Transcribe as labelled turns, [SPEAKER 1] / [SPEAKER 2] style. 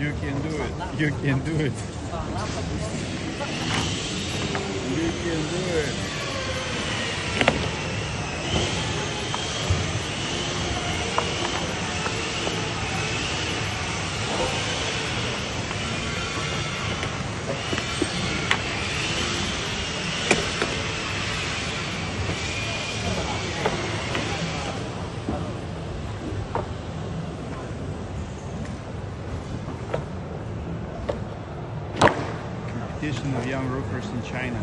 [SPEAKER 1] You can do it. You can do it. You can do it. Competition of young roofers in China.